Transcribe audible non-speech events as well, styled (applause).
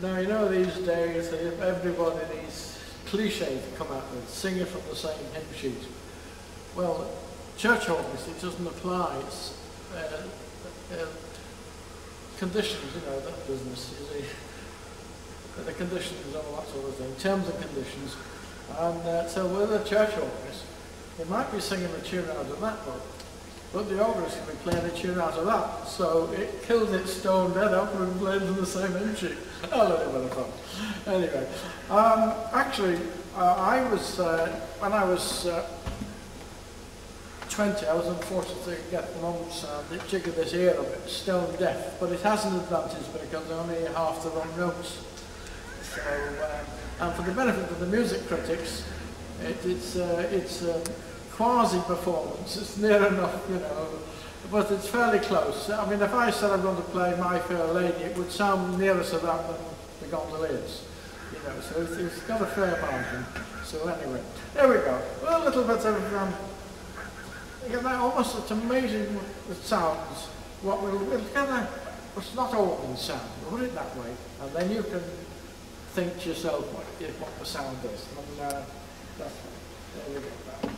Now, you know these days, everybody these cliches come out with, singing from the same hymn sheet. Well, church it doesn't apply. It's uh, uh, conditions, you know, that business. You see, (laughs) the conditions and all that sort of thing, terms and conditions. And uh, so with a church organist, they might be singing a tune out of that book, but the organist can be playing a tune out of that. So it kills its stone dead up and plays in the same hymn. (laughs) A little bit of fun. Anyway, um, actually, uh, I was, uh, when I was uh, 20, I was unfortunate to get the mumps uh, the jig of this ear a bit stone deaf, but it has an advantage because only half the wrong notes. So, um, and for the benefit of the music critics, it, it's, uh, it's a quasi-performance. It's near enough, you know, but it's fairly close. I mean, if I said I'm going to play My Fair Lady, it would sound nearer to that than the Gondoliers. You know, so it's, it's got a fair margin. So anyway, there we go. Well, a little bit of, um, you know, almost it's amazing what it sounds. What we'll, we'll kind of, it's not organ sound, put it that way, and then you can think to yourself what, what the sound is. And uh, that's, there we go.